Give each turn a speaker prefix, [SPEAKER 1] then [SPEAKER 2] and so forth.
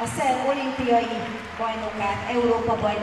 [SPEAKER 1] a Szel olimpiai bajnokát, Európa bajnokát.